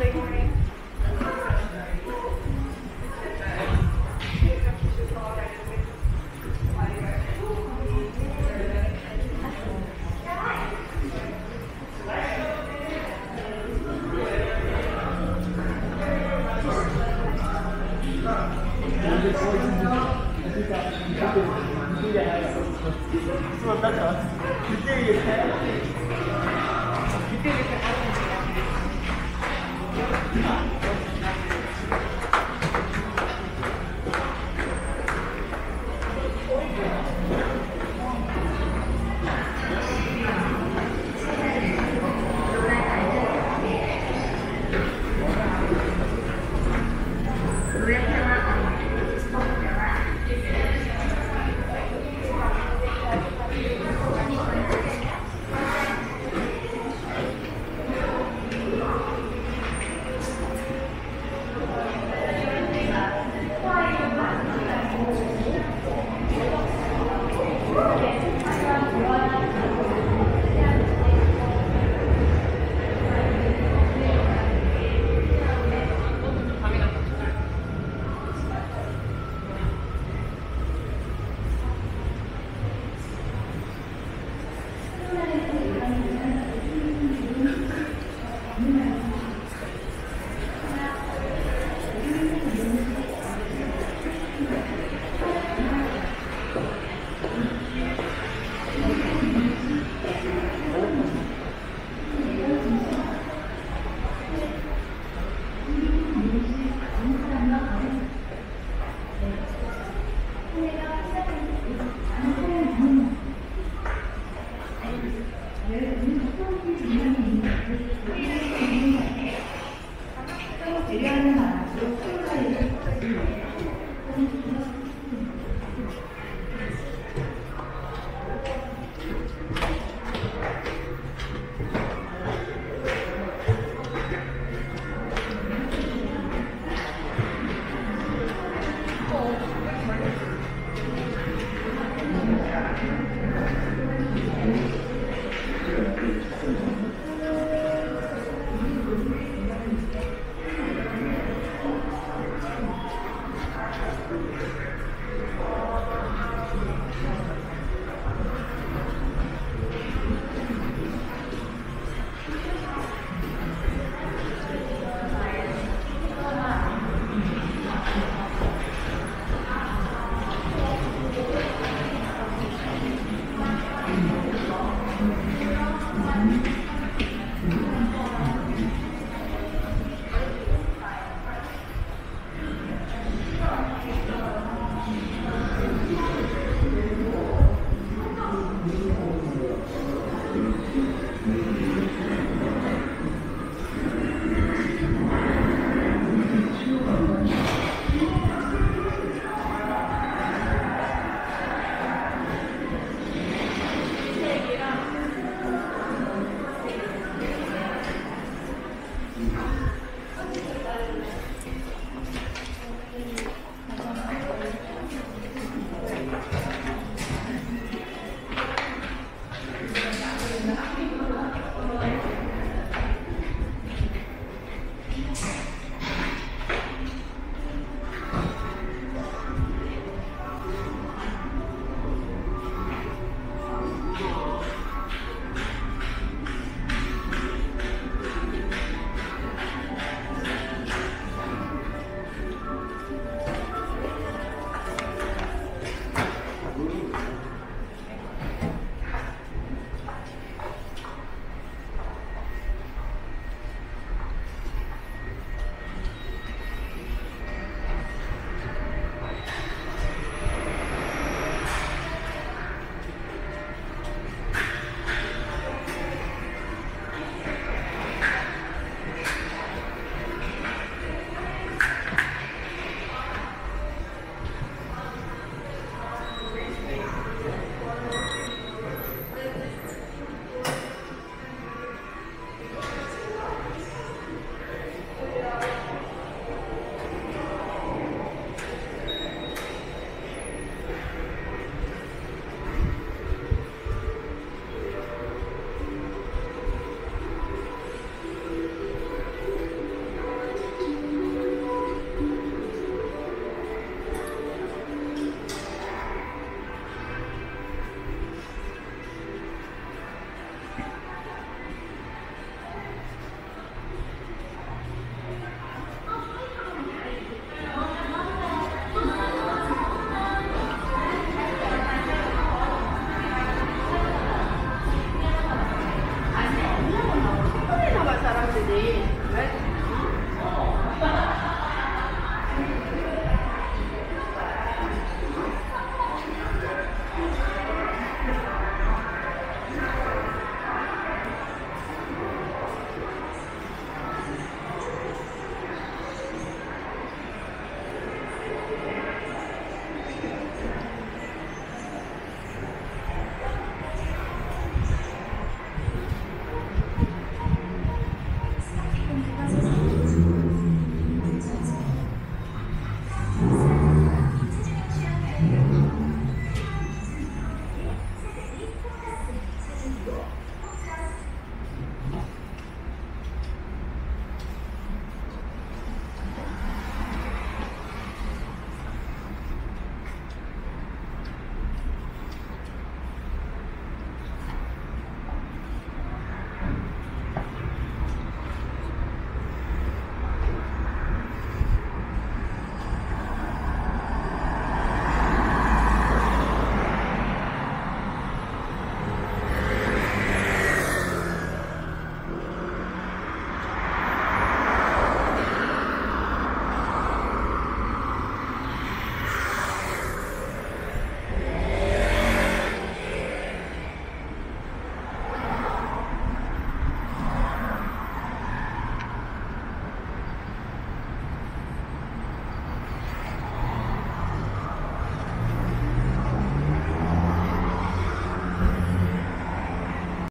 そう、だから、見てるよね。て。Yeah.